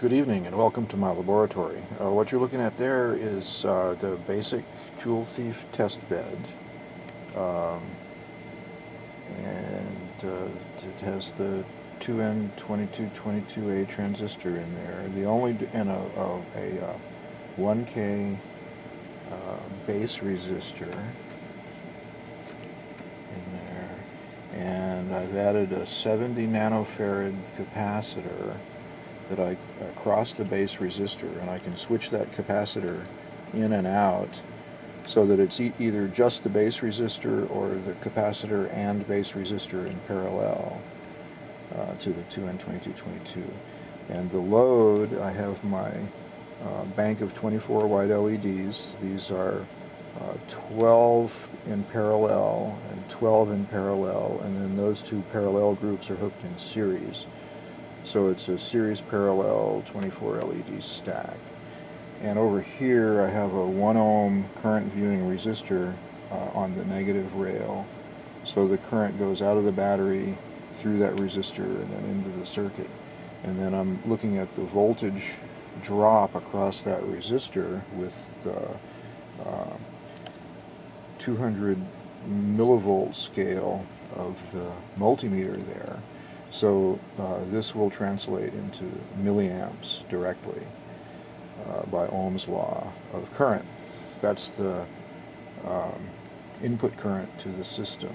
Good evening and welcome to my laboratory. Uh, what you're looking at there is uh, the basic Joule Thief test bed. Um, and uh, it has the 2N2222A transistor in there. The only, and a, a, a 1K uh, uh, base resistor in there. And I've added a 70 nanofarad capacitor that I uh, cross the base resistor and I can switch that capacitor in and out so that it's e either just the base resistor or the capacitor and base resistor in parallel uh, to the 2N2222. And the load, I have my uh, bank of 24 white LEDs. These are uh, 12 in parallel and 12 in parallel, and then those two parallel groups are hooked in series. So it's a series parallel 24 LED stack. And over here I have a 1 ohm current viewing resistor uh, on the negative rail. So the current goes out of the battery through that resistor and then into the circuit. And then I'm looking at the voltage drop across that resistor with the uh, 200 millivolt scale of the multimeter there. So uh, this will translate into milliamps directly uh, by Ohm's law of current. That's the um, input current to the system.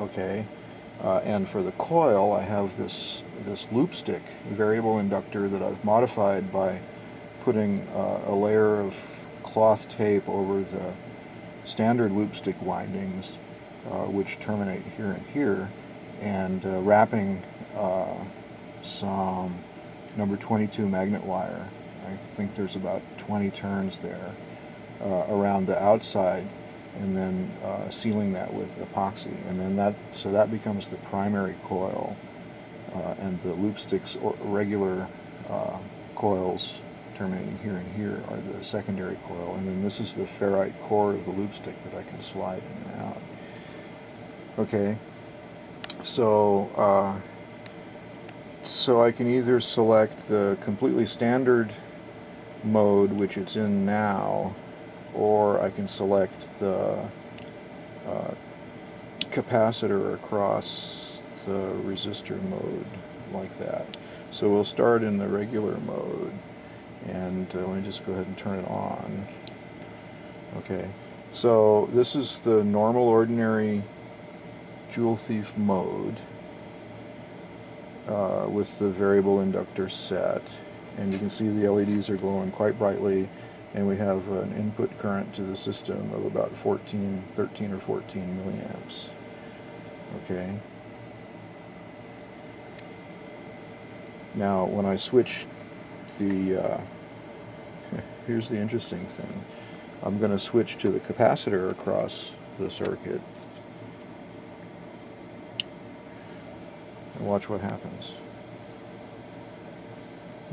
Okay, uh, and for the coil, I have this this loop stick variable inductor that I've modified by putting uh, a layer of cloth tape over the standard loop stick windings, uh, which terminate here and here, and uh, wrapping uh, some number 22 magnet wire. I think there's about 20 turns there uh, around the outside and then uh, sealing that with epoxy. And then that so that becomes the primary coil uh, and the loop sticks or regular coils terminating here and here are the secondary coil. And then this is the ferrite core of the loop stick that I can slide in and out. Okay so, uh, so I can either select the completely standard mode, which it's in now, or I can select the uh, capacitor across the resistor mode like that. So we'll start in the regular mode and uh, let me just go ahead and turn it on. Okay, so this is the normal ordinary Joule Thief mode uh, with the variable inductor set and you can see the LEDs are glowing quite brightly and we have an input current to the system of about 14, 13 or 14 milliamps. Okay. Now when I switch the, uh, here's the interesting thing, I'm going to switch to the capacitor across the circuit watch what happens.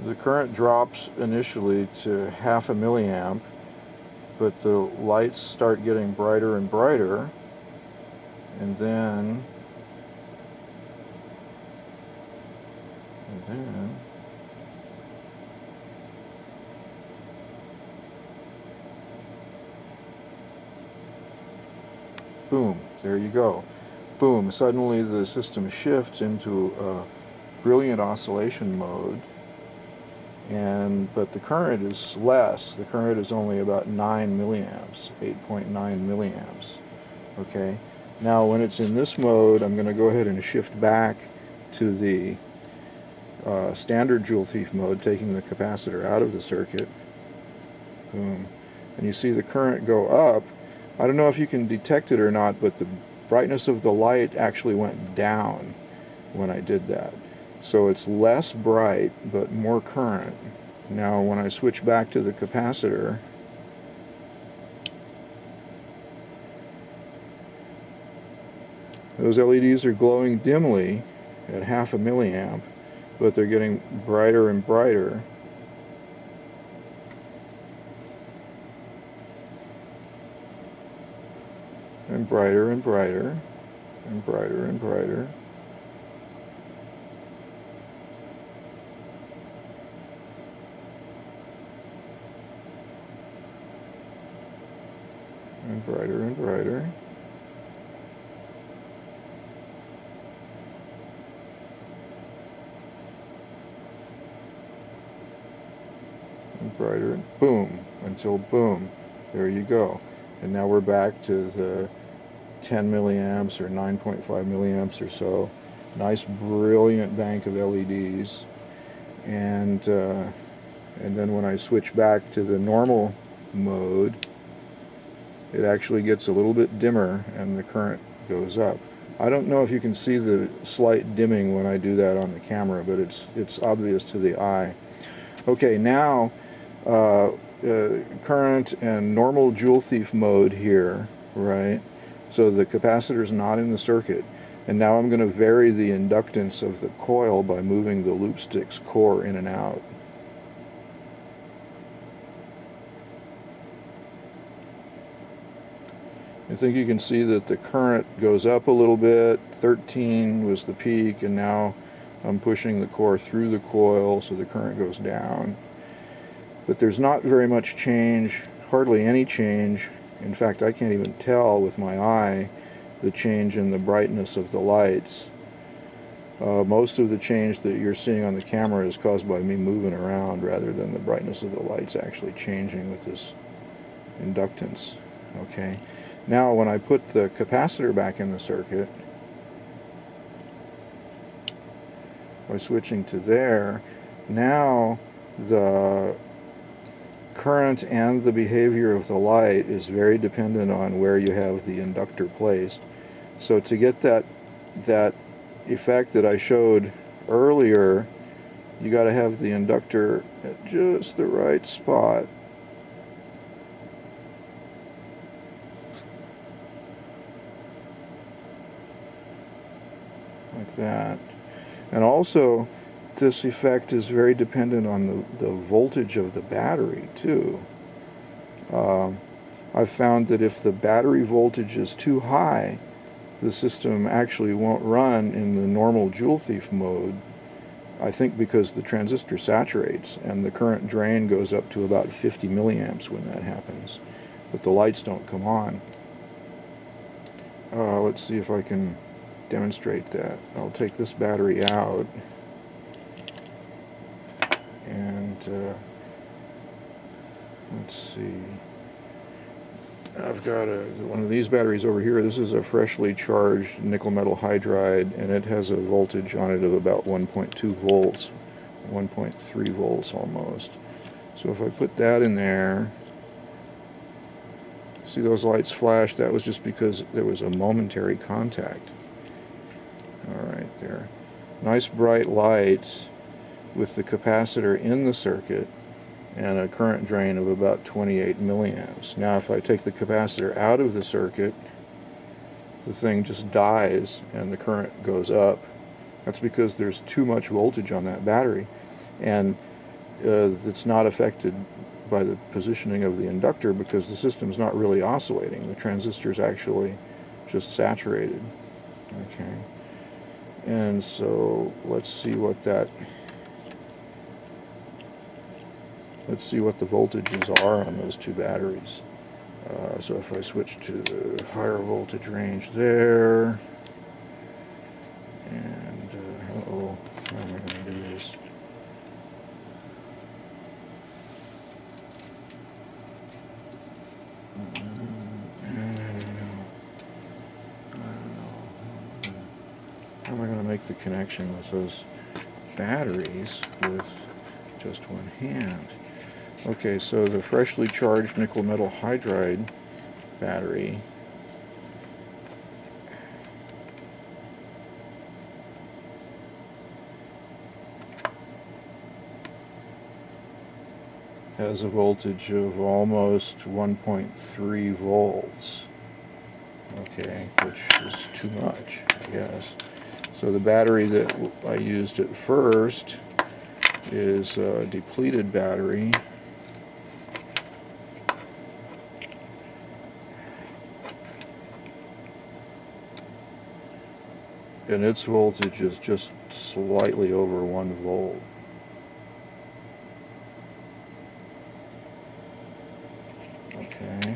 The current drops initially to half a milliamp, but the lights start getting brighter and brighter, and then, and then, boom, there you go boom, suddenly the system shifts into a brilliant oscillation mode and but the current is less. The current is only about 9 milliamps, 8.9 milliamps. Okay. Now when it's in this mode, I'm going to go ahead and shift back to the uh, standard Joule Thief mode, taking the capacitor out of the circuit. Boom. And you see the current go up. I don't know if you can detect it or not, but the brightness of the light actually went down when I did that. So it's less bright but more current. Now when I switch back to the capacitor, those LEDs are glowing dimly at half a milliamp, but they're getting brighter and brighter. and brighter and brighter and brighter and brighter. And brighter and brighter. And brighter, boom, until boom, there you go. And now we're back to the 10 milliamps or 9.5 milliamps or so. Nice brilliant bank of LEDs. And uh, and then when I switch back to the normal mode it actually gets a little bit dimmer and the current goes up. I don't know if you can see the slight dimming when I do that on the camera, but it's it's obvious to the eye. Okay, now uh, uh, current and normal joule thief mode here, right? So the capacitor is not in the circuit. And now I'm going to vary the inductance of the coil by moving the loop stick's core in and out. I think you can see that the current goes up a little bit. 13 was the peak, and now I'm pushing the core through the coil so the current goes down. But there's not very much change, hardly any change. In fact, I can't even tell with my eye the change in the brightness of the lights. Uh, most of the change that you're seeing on the camera is caused by me moving around rather than the brightness of the lights actually changing with this inductance. Okay. Now when I put the capacitor back in the circuit, by switching to there, now the current and the behavior of the light is very dependent on where you have the inductor placed. So to get that that effect that I showed earlier, you got to have the inductor at just the right spot like that. And also, this effect is very dependent on the, the voltage of the battery, too. Uh, I've found that if the battery voltage is too high, the system actually won't run in the normal joule thief mode. I think because the transistor saturates and the current drain goes up to about 50 milliamps when that happens. But the lights don't come on. Uh, let's see if I can demonstrate that. I'll take this battery out and uh, let's see. I've got a, one of these batteries over here. This is a freshly charged nickel metal hydride and it has a voltage on it of about 1.2 volts, 1.3 volts almost. So if I put that in there, see those lights flash? That was just because there was a momentary contact. All right, there. Nice bright lights with the capacitor in the circuit and a current drain of about 28 milliamps. Now if I take the capacitor out of the circuit, the thing just dies and the current goes up. That's because there's too much voltage on that battery and uh, it's not affected by the positioning of the inductor because the system's not really oscillating. The transistor's actually just saturated. Okay. And so let's see what that let's see what the voltages are on those two batteries. Uh, so if I switch to the higher voltage range there, and uh, oh, how am I going to do this? How am I going to make the connection with those batteries with just one hand? Okay, so the freshly charged nickel metal hydride battery. Has a voltage of almost 1.3 volts. Okay which is too much I guess. So the battery that I used at first is a depleted battery. and its voltage is just slightly over 1 volt. Okay.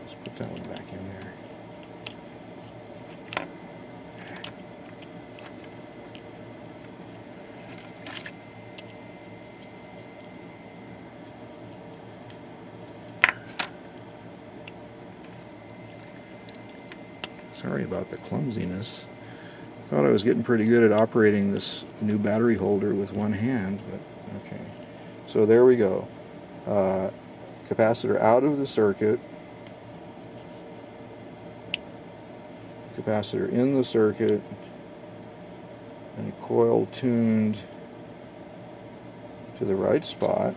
Let's put that one back in there. Sorry about the clumsiness. Thought I was getting pretty good at operating this new battery holder with one hand, but okay. So there we go. Uh, capacitor out of the circuit. Capacitor in the circuit. And coil tuned to the right spot.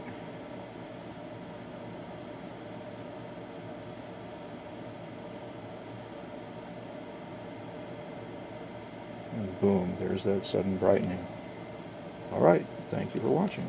Boom, there's that sudden brightening. All right, thank you for watching.